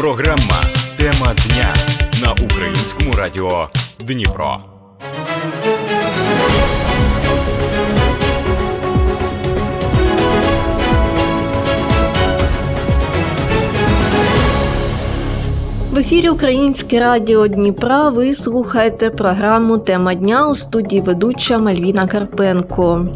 Програма Тема дня на українському радіо Дніпро. В ефірі Українське радіо Дніпра. Ви слухаєте програму Тема дня у студії ведуча Мальвіна Карпенко.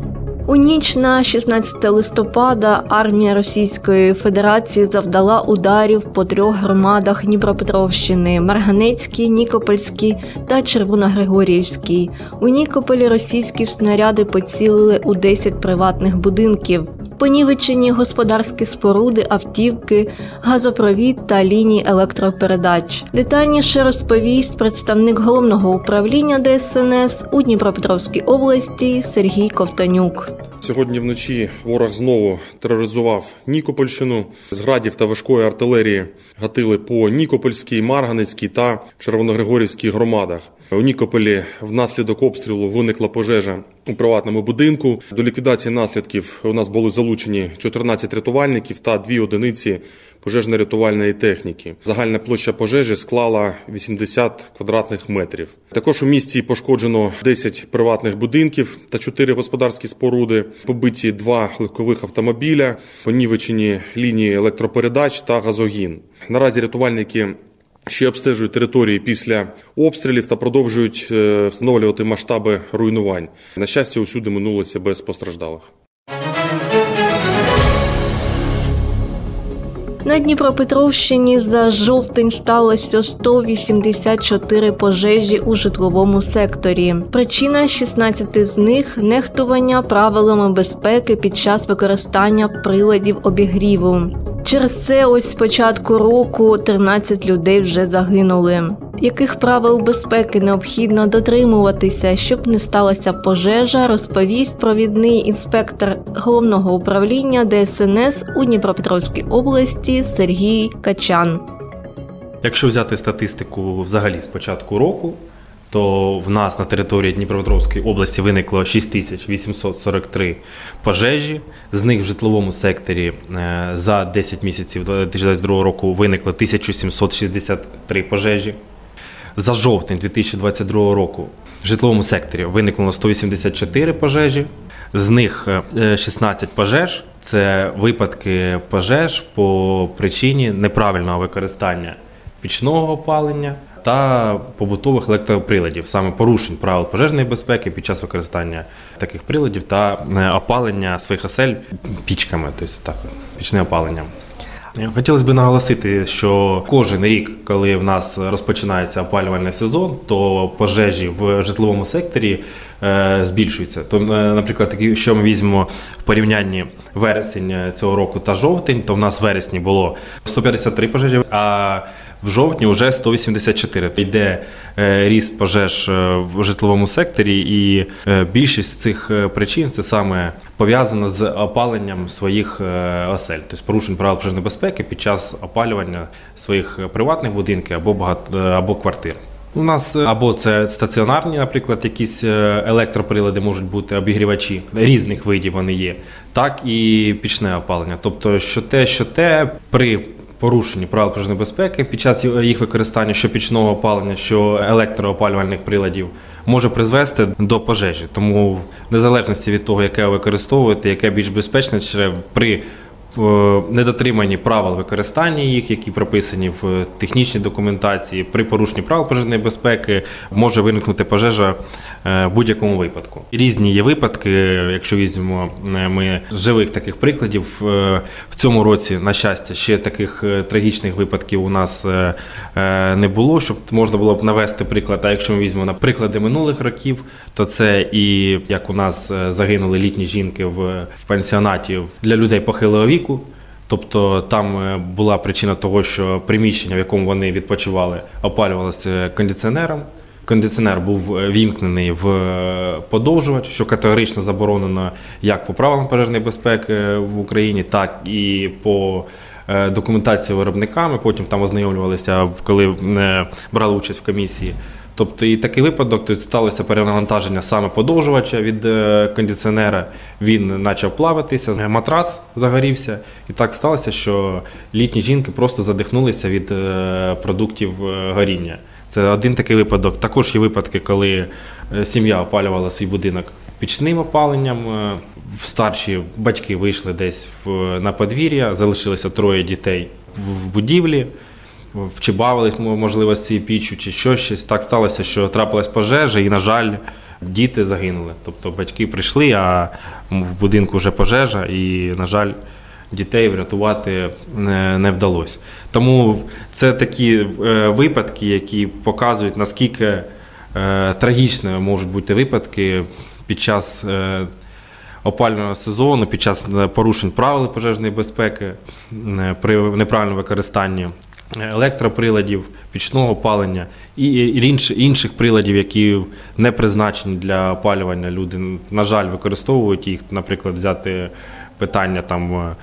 У ніч на 16 листопада армія Російської Федерації завдала ударів по трьох громадах Дніпропетровщини: Марганецькій, Нікопольській та Червоногригорівській. У Нікополі російські снаряди поцілили у 10 приватних будинків. Понівечені господарські споруди, автівки, газопровід та лінії електропередач. Детальніше розповість представник головного управління ДСНС у Дніпропетровській області Сергій Ковтанюк. Сьогодні вночі ворог знову тероризував Нікопольщину. З градів та важкої артилерії гатили по Нікопольській, Марганецькій та Червоногригорівській громадах. У Нікополі внаслідок обстрілу виникла пожежа у приватному будинку. До ліквідації наслідків у нас були залучені 14 рятувальників та дві одиниці пожежно-рятувальної техніки. Загальна площа пожежі склала 80 квадратних метрів. Також у місті пошкоджено 10 приватних будинків та 4 господарські споруди. Побиті два легкових автомобіля, понівечені лінії електропередач та газогін. Наразі рятувальники. Ще обстежують території після обстрілів та продовжують е, встановлювати масштаби руйнувань. На щастя, усюди минулося без постраждалих. На Дніпропетровщині за жовтень сталося 184 пожежі у житловому секторі. Причина 16 з них нехтування правилами безпеки під час використання приладів обігріву. Через це ось з початку року 13 людей вже загинули. Яких правил безпеки необхідно дотримуватися, щоб не сталася пожежа, розповість провідний інспектор головного управління ДСНС у Дніпропетровській області Сергій Качан. Якщо взяти статистику взагалі з початку року, то в нас на території Дніпропетровської області виникло 6843 пожежі. З них в житловому секторі е, за 10 місяців 2022 року виникло 1763 пожежі. За жовтень 2022 року в житловому секторі виникло 184 пожежі. З них 16 е, пожеж це випадки пожеж по причині неправильного використання пічного опалення та побутових електроприладів, саме порушень правил пожежної безпеки під час використання таких приладів та е, опалення своїх осель пічками, тобто так, пічне опалення. Хотілося б наголосити, що кожен рік, коли в нас розпочинається опалювальний сезон, то пожежі в житловому секторі е, збільшуються. То, е, наприклад, якщо ми візьмемо в порівнянні вересень цього року та жовтень, то в нас в вересні було 153 пожежі. а в жовтні вже 184. Йде е, ріст пожеж е, в житловому секторі, і е, більшість цих причин це саме пов'язано з опаленням своїх осель, тобто порушень правил пожежної безпеки під час опалювання своїх приватних будинків або багато або квартир. У нас або це стаціонарні, наприклад, якісь електроприлади можуть бути обігрівачі різних видів вони є, так і пічне опалення. Тобто, що те, що те при порушені правил пожежної безпеки під час їх використання що пічного опалення, що електроопалювальних приладів може призвести до пожежі. Тому в незалежності від того, яке ви використовуєте, яке більш безпечне, при недотриманні правил використання їх, які прописані в технічній документації, при порушенні правил пожежної безпеки може виникнути пожежа е, в будь-якому випадку. Різні є випадки, якщо візьмемо е, ми живих таких прикладів е, в цьому році, на щастя, ще таких трагічних випадків у нас не було, щоб можна було б навести приклад. А якщо ми візьмемо на приклади минулих років, то це і як у нас загинули літні жінки в пансіонаті для людей похилого віку віку. Тобто там е, була причина того, що приміщення, в якому вони відпочивали, опалювалося кондиціонером. Кондиціонер був е, вімкнений в е, подовжувач, що категорично заборонено як по правилам пожежної безпеки в Україні, так і по документації виробниками. Потім там ознайомлювалися, коли брали участь в комісії Тобто і такий випадок, тут сталося перенавантаження саме подовжувача від е, кондиціонера. Він почав плаватися, матрац загорівся, і так сталося, що літні жінки просто задихнулися від е, продуктів е, горіння. Це один такий випадок. Також є випадки, коли сім'я опалювала свій будинок пічним опаленням. Старші батьки вийшли десь на подвір'я, залишилося троє дітей в будівлі чи бавились, мо- можливо, з цією піччю, чи що щось. Так сталося, що трапилась пожежа, і, на жаль, діти загинули. Тобто батьки прийшли, а в будинку вже пожежа, і, на жаль, дітей врятувати не, вдалося. Тому це такі е, випадки, які показують, наскільки е, трагічними можуть бути випадки під час. Е, опалювального сезону під час порушень правил пожежної безпеки при неправильному використанні електроприладів, пічного опалення і інших приладів, які не призначені для опалювання. Люди, на жаль, використовують їх, наприклад, взяти питання там е,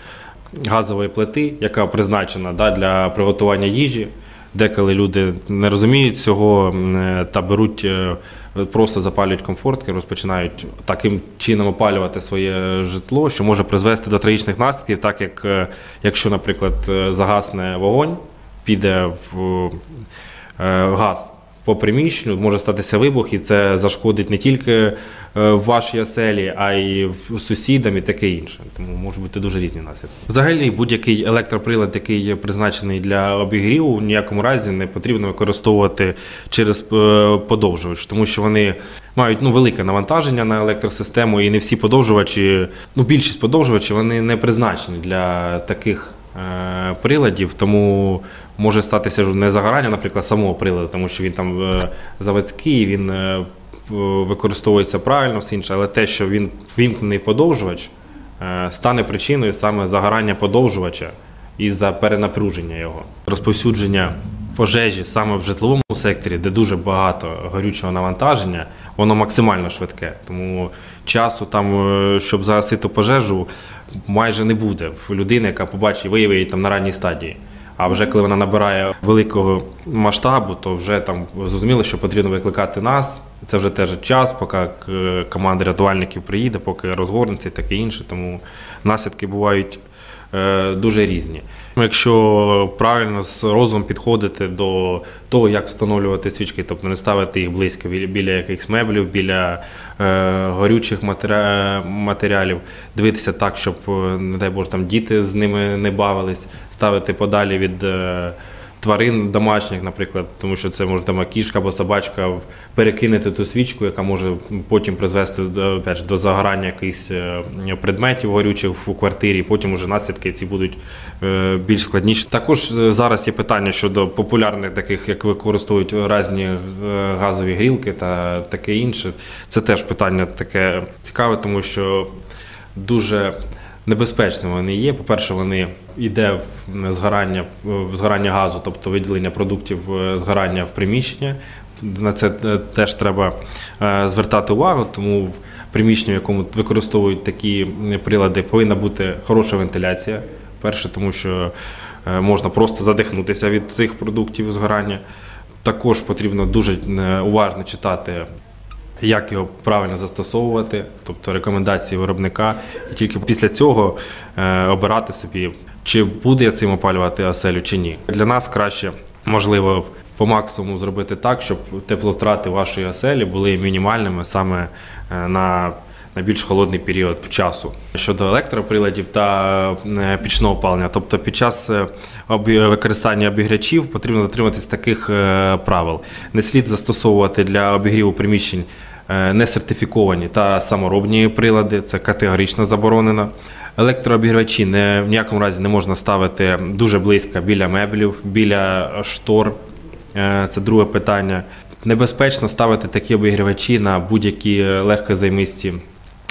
газової плити, яка призначена да, для приготування їжі. Деколи люди не розуміють цього е, та беруть, е, просто запалюють комфортки, розпочинають таким чином опалювати своє житло, що може призвести до трагічних наслідків, так як якщо, наприклад, загасне вогонь, піде в е, газ по приміщенню, може статися вибух, і це зашкодить не тільки е, в вашій оселі, а й сусідам і таке інше. Тому можуть бути дуже різні наслідки. Взагалі, будь-який електроприлад, який є призначений для обігріву, в ніякому разі не потрібно використовувати через е, подовжувач, тому що вони мають ну, велике навантаження на електросистему, і не всі подовжувачі, ну більшість подовжувачів, вони не призначені для таких е, приладів, тому може статися не загорання, наприклад, самого приладу, тому що він там е, заводський, він е, використовується правильно, все інше, але те, що він вімкнений подовжувач, е, стане причиною саме загорання подовжувача із-за перенапруження його. Розповсюдження пожежі саме в житловому секторі, де дуже багато горючого навантаження, воно максимально швидке. Тому часу там, е, щоб загасити пожежу, майже не буде в людини, яка побачить, виявить її там на ранній стадії. А вже коли вона набирає великого масштабу, то вже там зрозуміло, що потрібно викликати нас. Це вже теж час, поки е, команда рятувальників приїде, поки розгорнеться і таке інше. Тому наслідки бувають дуже різні. Якщо правильно з розумом підходити до того, як встановлювати свічки, тобто не ставити їх близько біля, якихось меблів, біля е, горючих матері- матеріалів, дивитися так, щоб, е, не дай Боже, там діти з ними не бавились, ставити подалі від. Е, Тварин домашніх, наприклад, тому що це може там кішка або собачка перекинути ту свічку, яка може потім призвести до, опять же, до загорання якихось е, предметів горючих в квартирі, потім уже наслідки ці будуть е, більш складніші. Також е, зараз є питання щодо популярних таких, як використовують різні е, газові грілки та таке інше. Це теж питання таке цікаве, тому що дуже небезпечні вони є. По-перше, вони йде в згорання, в згорання газу, тобто виділення продуктів е, згорання в приміщення. На це е, теж треба е, звертати увагу, тому в приміщенні, в якому використовують такі прилади, повинна бути хороша вентиляція. Перше, тому що можна просто задихнутися від цих продуктів згорання. Також потрібно дуже уважно читати як його правильно застосовувати, тобто рекомендації виробника, і тільки після цього е, обирати собі, чи буде я цим опалювати оселю, чи ні. Для нас краще можливо по максимуму зробити так, щоб теплотрати вашої оселі були мінімальними саме е, на на більш холодний період часу щодо електроприладів та е, пічного опалення. Тобто під час використання обігрячів потрібно дотримуватись таких правил. Не слід застосовувати для обігріву приміщень несертифіковані та саморобні прилади, це категорично заборонено. Електрообігрівачі не, в ніякому разі не можна ставити дуже близько біля меблів, біля штор. Е, Це друге питання. Небезпечно ставити такі обігрівачі на будь-які легкозаймисті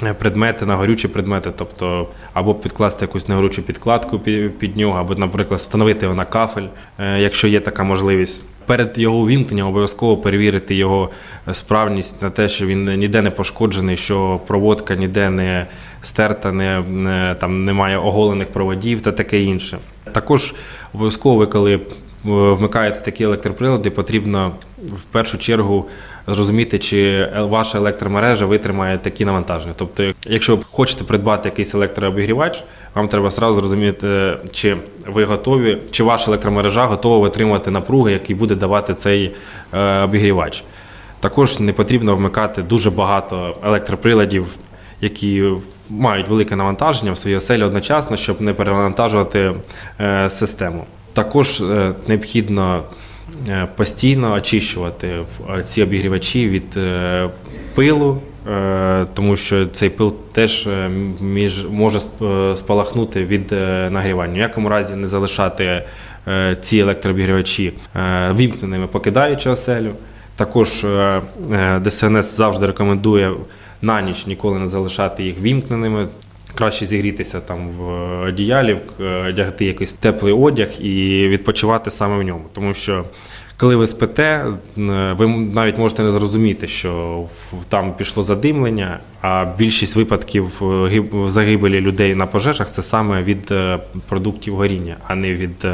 е, предмети, на горючі предмети, тобто або підкласти якусь негорючу підкладку під, нього, або, наприклад, встановити його на кафель, е, якщо є така можливість. Перед його увімкненням обов'язково перевірити його справність на те, що він ніде не пошкоджений, що проводка ніде не стерта, не, не, там немає оголених проводів та таке інше. Також обов'язково ви, коли вмикаєте такі електроприлади, потрібно в першу чергу зрозуміти, чи ваша електромережа витримає такі навантаження. Тобто, якщо хочете придбати якийсь електрообігрівач, вам треба сразу зрозуміти, чи ви готові, чи ваша електромережа готова витримувати напруги, які буде давати цей е, обігрівач. Також не потрібно вмикати дуже багато електроприладів, які мають велике навантаження в своїй оселі одночасно, щоб не перевантажувати е, систему. Також е, необхідно постійно очищувати ці обігрівачі від пилу. Тому що цей пил теж між може спалахнути від нагрівання. В якому разі не залишати ці електрообігрівачі вімкненими, покидаючи оселю. Також е, е, ДСНС завжди рекомендує на ніч ніколи не залишати їх вімкненими. Краще зігрітися там в одіялі, одягти якийсь теплий одяг і відпочивати саме в ньому. Тому що коли ви спите, ви навіть можете не зрозуміти, що там пішло задимлення, а більшість випадків е, загибелі людей на пожежах це саме від продуктів горіння, а не від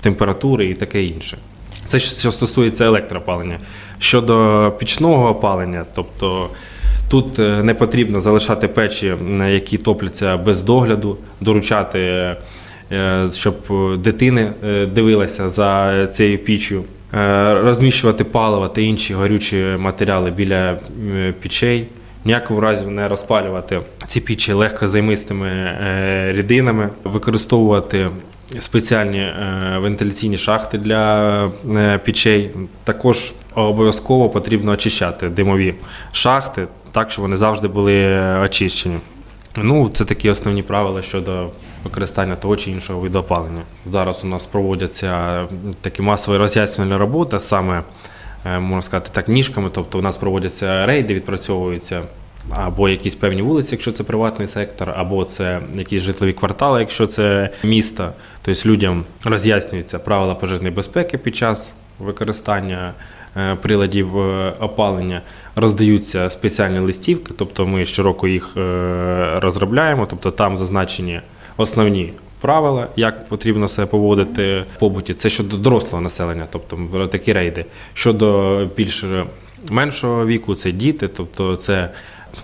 температури і таке інше. Це що стосується електропалення. Щодо пічного опалення, тобто тут е, не потрібно залишати печі, які топляться без догляду, доручати, е, щоб дитини е, дивилися за цією піччю, розміщувати паливо та інші горючі матеріали біля пічей. Ніякому разі не розпалювати ці пічі легкозаймистими рідинами, використовувати спеціальні е, вентиляційні шахти для е, пічей. Також обов'язково потрібно очищати димові шахти, так щоб вони завжди були очищені. Ну, Це такі основні правила щодо використання того чи іншого виду опалення. Зараз у нас проводяться такі масові роз'яснювальні роботи, саме е, можна сказати так, ніжками, тобто у нас проводяться рейди, відпрацьовуються або якісь певні вулиці, якщо це приватний сектор, або це якісь житлові квартали, якщо це місто. Тобто людям роз'яснюються правила пожежної безпеки під час використання е, приладів е, опалення, роздаються спеціальні листівки, тобто ми щороку їх е, розробляємо, тобто там зазначені основні. Правила, як потрібно себе поводити в побуті, це щодо дорослого населення, тобто такі рейди. Щодо більш меншого віку, це діти, тобто це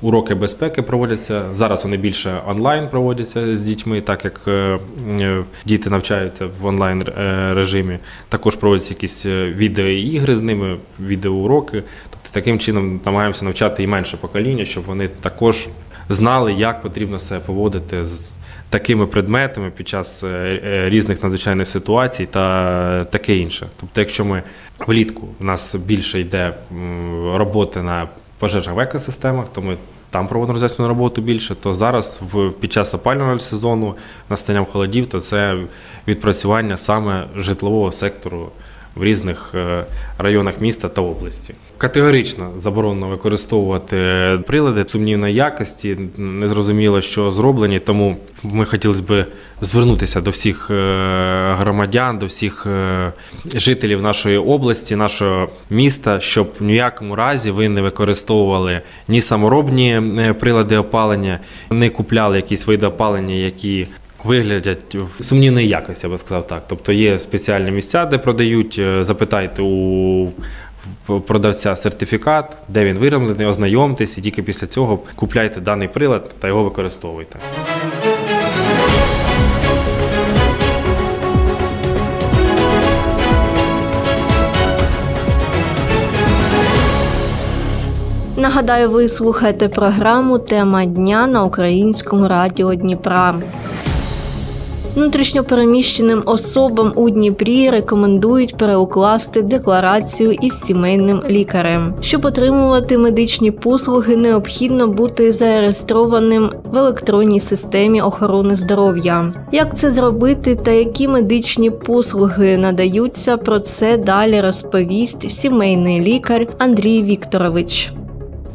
Уроки безпеки проводяться. Зараз вони більше онлайн проводяться з дітьми, так як е, е, діти навчаються в онлайн е, режимі. Також проводяться якісь відеоігри з ними, відеоуроки. Тобто таким чином намагаємося навчати і менше покоління, щоб вони також знали, як потрібно себе поводити з такими предметами під час різних надзвичайних ситуацій та таке інше. Тобто, якщо ми влітку у нас більше йде роботи на пожежах в екосистемах, то ми там проводимо роз'яснену роботу більше, то зараз в під час опалювального сезону настанням холодів, то це відпрацювання саме житлового сектору в різних е, районах міста та області. Категорично заборонено використовувати прилади сумнівної якості, незрозуміло, що зроблені. Тому ми хотілося б звернутися до всіх е, громадян, до всіх е, жителів нашої області, нашого міста, щоб в ніякому разі ви не використовували ні саморобні прилади опалення, не купляли якісь види опалення, які виглядять в сумнівної якості, я би сказав так. Тобто є спеціальні місця, де продають. Е, запитайте у продавця сертифікат, де він вироблений, ознайомтесь, і тільки після цього купляйте даний прилад та його використовуйте. Нагадаю, ви слухаєте програму Тема дня на українському радіо Дніпра. Внутрішньопереміщеним особам у Дніпрі рекомендують переукласти декларацію із сімейним лікарем. Щоб отримувати медичні послуги, необхідно бути зареєстрованим в електронній системі охорони здоров'я. Як це зробити та які медичні послуги надаються, про це далі розповість сімейний лікар Андрій Вікторович.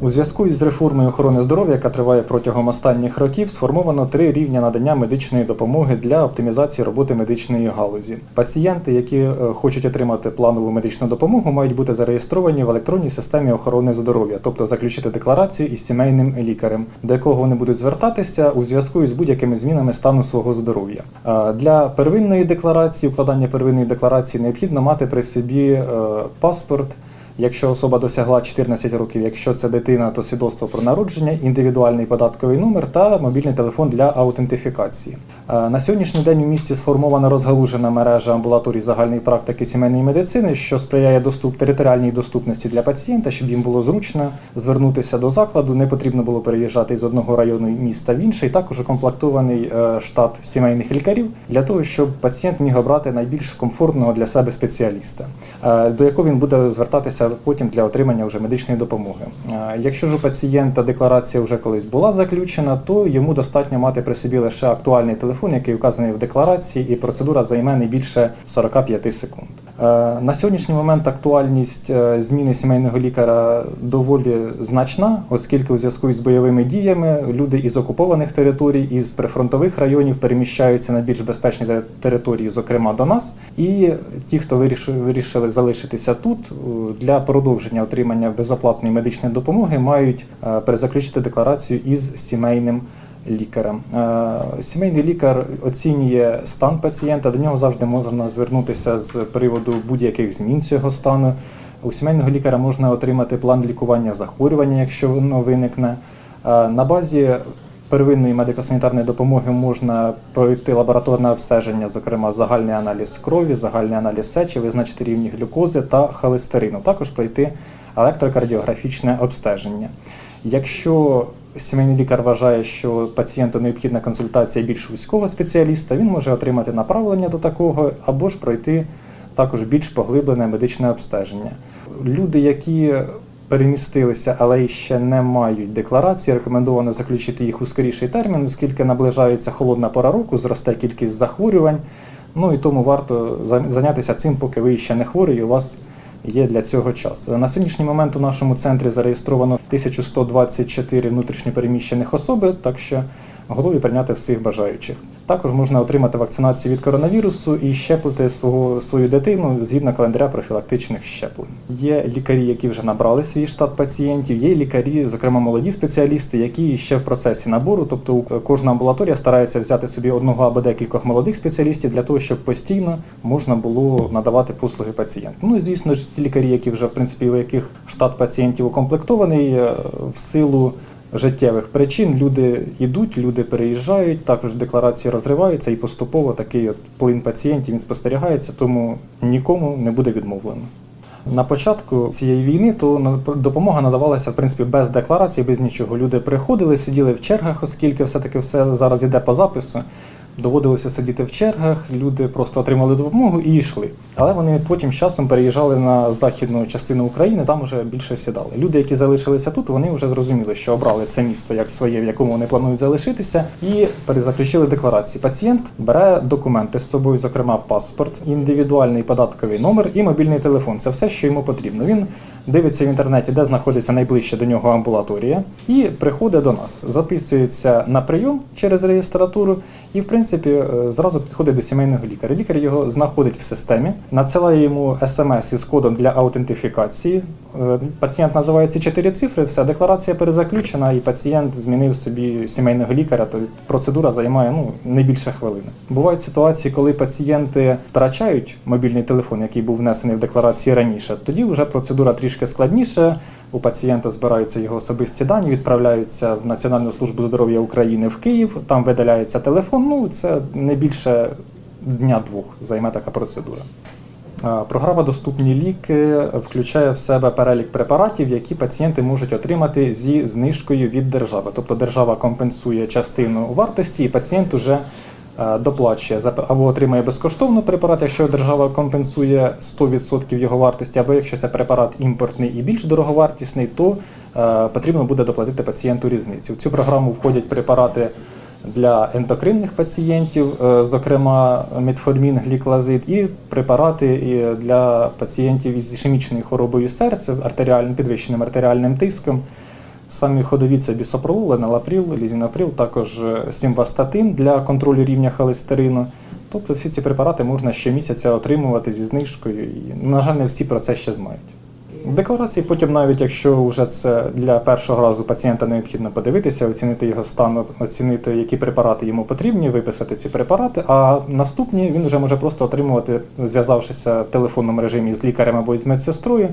У зв'язку із реформою охорони здоров'я, яка триває протягом останніх років, сформовано три рівня надання медичної допомоги для оптимізації роботи медичної галузі. Пацієнти, які е, хочуть отримати планову медичну допомогу, мають бути зареєстровані в електронній системі охорони здоров'я, тобто заключити декларацію із сімейним лікарем, до якого вони будуть звертатися у зв'язку із будь-якими змінами стану свого здоров'я. Е, Для первинної декларації, укладання первинної декларації необхідно мати при собі е, паспорт. Якщо особа досягла 14 років, якщо це дитина, то свідоцтво про народження, індивідуальний податковий номер та мобільний телефон для аутентифікації. Е, На сьогоднішній день у місті сформована розгалужена мережа амбулаторій загальної практики сімейної медицини, що сприяє доступ територіальній доступності для пацієнта, щоб їм було зручно звернутися до закладу. Не потрібно було переїжджати з одного району міста в інший. Також укомплектований е, штат сімейних лікарів для того, щоб пацієнт міг обрати найбільш комфортного для себе спеціаліста, е, до якого він буде звертатися потім для отримання вже медичної допомоги. Е, Якщо ж у пацієнта декларація вже колись була заключена, то йому достатньо мати при собі лише актуальний телефон, який вказаний в декларації, і процедура займе не більше 45 секунд. Е, На сьогоднішній момент актуальність е, зміни сімейного лікаря доволі значна, оскільки у зв'язку з бойовими діями люди із окупованих територій, із прифронтових районів переміщаються на більш безпечні території, зокрема до нас. І ті, хто вирішили, залишитися тут е, для продовження отримання безоплатної медичної допомоги, мають перезаключити декларацію із сімейним лікарем. Е, Сімейний лікар оцінює стан пацієнта, до нього завжди можна звернутися з приводу будь-яких змін цього стану. У сімейного лікаря можна отримати план лікування захворювання, якщо воно виникне. Е, На базі первинної медико-санітарної допомоги можна пройти лабораторне обстеження, зокрема загальний аналіз крові, загальний аналіз сечі, визначити рівні глюкози та холестерину. Також пройти електрокардіографічне обстеження. Якщо сімейний лікар вважає, що пацієнту необхідна консультація більш вузького спеціаліста, він може отримати направлення до такого або ж пройти також більш поглиблене медичне обстеження. Люди, які перемістилися, але ще не мають декларації, рекомендовано заключити їх у скоріший термін, оскільки наближається холодна пора року, зросте кількість захворювань. Ну і тому варто зайнятися цим, поки ви ще не хворі, і у вас є для цього час. На сьогоднішній момент у нашому центрі зареєстровано 1124 внутрішньопереміщених особи, так що готові прийняти всіх бажаючих. Також можна отримати вакцинацію від коронавірусу і щеплити свого свою дитину згідно календаря профілактичних щеплень. Є лікарі, які вже набрали свій штат пацієнтів. Є лікарі, зокрема молоді спеціалісти, які ще в процесі набору. Тобто кожна амбулаторія старається взяти собі одного або декількох молодих спеціалістів для того, щоб постійно можна було надавати послуги пацієнту. Ну і звісно ж, ті лікарі, які вже в принципі у яких штат пацієнтів укомплектований е, в силу життєвих причин люди йдуть, люди переїжджають, також декларації розриваються і поступово такий от плин пацієнтів він спостерігається, тому нікому не буде відмовлено. На початку цієї війни то допомога надавалася в принципі без декларації, без нічого. Люди приходили, сиділи в чергах, оскільки все-таки все зараз іде по запису. Доводилося сидіти в чергах, люди просто отримали допомогу і йшли. Але вони потім з часом переїжджали на західну частину України, там вже більше сідали. Люди, які залишилися тут, вони вже зрозуміли, що обрали це місто як своє, в якому вони планують залишитися, і перезаключили декларації. Пацієнт бере документи з собою, зокрема паспорт, індивідуальний податковий номер і мобільний телефон. Це все, що йому потрібно. Він дивиться в інтернеті, де знаходиться найближче до нього амбулаторія, і приходить до нас, записується на прийом через реєстратуру, і в принципі е, зразу підходить до сімейного лікаря. Лікар його знаходить в системі, надсилає йому смс із кодом для аутентифікації. Е, Пацієнт називає ці чотири цифри, вся декларація перезаключена, і пацієнт змінив собі сімейного лікаря. Тобто процедура займає ну не більше хвилини. Бувають ситуації, коли пацієнти втрачають мобільний телефон, який був внесений в декларації раніше. Тоді вже процедура трішки складніша. У пацієнта збираються його особисті дані, відправляються в Національну службу здоров'я України в Київ. Там видаляється телефон. Ну це не більше дня-двох займе така процедура. Програма Доступні ліки включає в себе перелік препаратів, які пацієнти можуть отримати зі знижкою від держави. Тобто держава компенсує частину вартості, і пацієнт уже доплачує за або отримає безкоштовно препарат, якщо держава компенсує 100% його вартості, або якщо це препарат імпортний і більш дороговартісний, то е, потрібно буде доплатити пацієнту різницю. В цю програму входять препарати для ендокринних пацієнтів, е, зокрема метформін, гліклазид, і препарати для пацієнтів із ішемічною хворобою серця, артеріальним підвищеним артеріальним тиском. Самі ходові це бісопролол, енелаприл, лізінаприл, також е, симвастатин для контролю рівня холестерину. Тобто всі ці препарати можна щомісяця отримувати зі знижкою. І, на жаль, не всі про це ще знають. В декларації потім, навіть якщо вже це для першого разу пацієнта необхідно подивитися, оцінити його стан, оцінити, які препарати йому потрібні, виписати ці препарати. А наступні він вже може просто отримувати, зв'язавшися в телефонному режимі з лікарем або з медсестрою,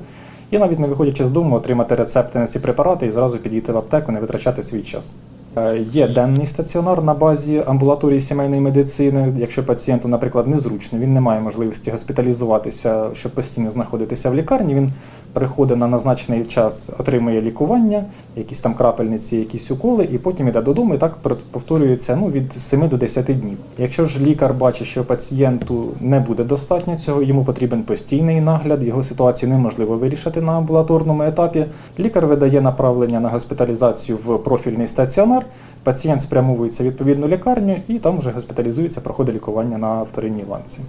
і навіть не виходячи з дому, отримати рецепти на ці препарати і зразу підійти в аптеку, не витрачати свій час. Е, Є денний стаціонар на базі амбулаторії сімейної медицини. Якщо пацієнту, наприклад, незручно, він не має можливості госпіталізуватися, щоб постійно знаходитися в лікарні. Він приходить на назначений час, отримує лікування, якісь там крапельниці, якісь уколи, і потім іде додому. І так повторюється ну, від 7 до 10 днів. Якщо ж лікар бачить, що пацієнту не буде достатньо цього, йому потрібен постійний нагляд, його ситуацію неможливо вирішити на амбулаторному етапі. Лікар видає направлення на госпіталізацію в профільний стаціонар. Пацієнт спрямовується в відповідну лікарню і там вже госпіталізується, проходить лікування на вторинній ланці.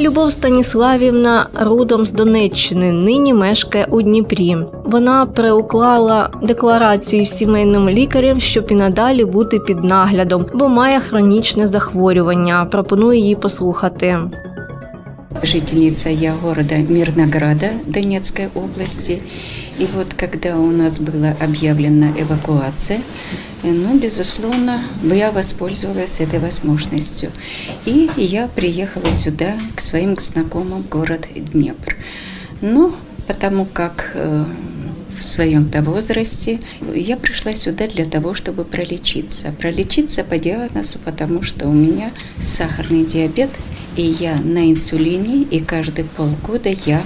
Любов Станіславівна родом з Донеччини, нині мешкає у Дніпрі. Вона приуклала декларацію з сімейним лікарем, щоб і надалі бути під наглядом, бо має хронічне захворювання. Пропоную її послухати. Жительница я города Мирнограда Донецкой области. И вот когда у нас была объявлена эвакуация, э, ну, безусловно, я воспользовалась этой возможностью. И я приехала сюда, к своим знакомым, в город Днепр. Ну, потому как э, в своем-то возрасте я пришла сюда для того, чтобы пролечиться. Пролечиться по диагнозу, потому что у меня сахарный диабет, и я на инсулине, и каждые полгода я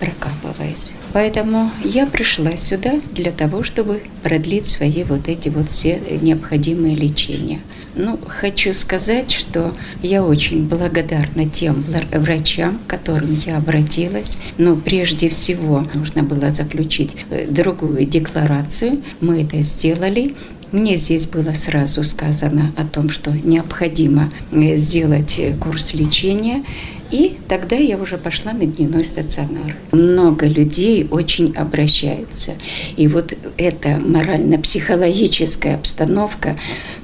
прокапываюсь. Поэтому я пришла сюда для того, чтобы продлить свои вот эти вот все необходимые лечения. Ну, хочу сказать, что я очень благодарна тем врачам, к которым я обратилась. Но прежде всего нужно было заключить э, другую декларацию. Мы это сделали. Мне здесь было сразу сказано о том, что необходимо э, сделать э, курс лечения. И тогда я уже пошла на дневной стационар. Много людей очень обращаются. И вот эта морально-психологическая обстановка,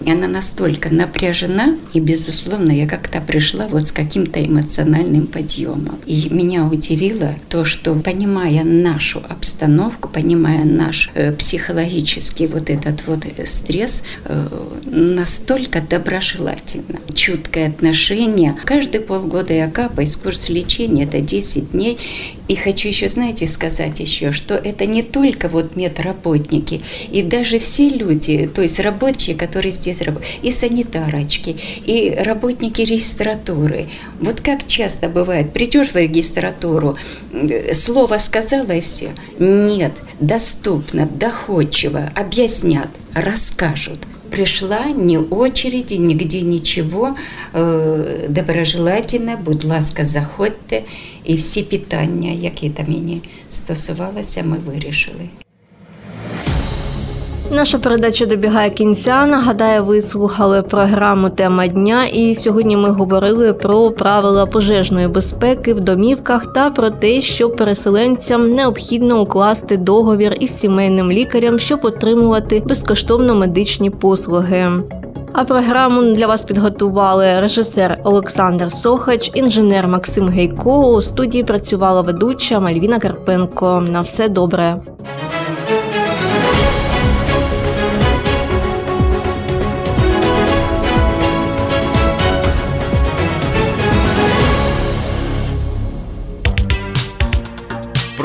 она настолько напряжена, и, безусловно, я как-то пришла вот с каким-то эмоциональным подъемом. И меня удивило то, что, понимая нашу обстановку, понимая наш э, психологический вот этот вот стресс, э, настолько доброжелательно, чуткое отношение. Каждые полгода я капаю капать. Курс лечения – это 10 дней. И хочу еще, знаете, сказать еще, что это не только вот медработники, и даже все люди, то есть рабочие, которые здесь работают, и санитарочки, и работники регистратуры. Вот как часто бывает, придешь в регистратуру, слово сказала и все. Нет, доступно, доходчиво, объяснят, расскажут – пришла, ні очереди, нігде нічого. Э, доброжелательно, будь ласка, заходьте. І всі питання, які там мені стосувалися, ми вирішили. Наша передача добігає кінця. Нагадаю, ви слухали програму Тема дня, і сьогодні ми говорили про правила пожежної безпеки в домівках та про те, що переселенцям необхідно укласти договір із сімейним лікарем, щоб отримувати безкоштовно медичні послуги. А програму для вас підготували режисер Олександр Сохач, інженер Максим Гейко. У студії працювала ведуча Мальвіна Карпенко. На все добре.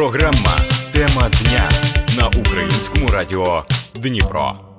Програма Тема дня на українському радіо Дніпро.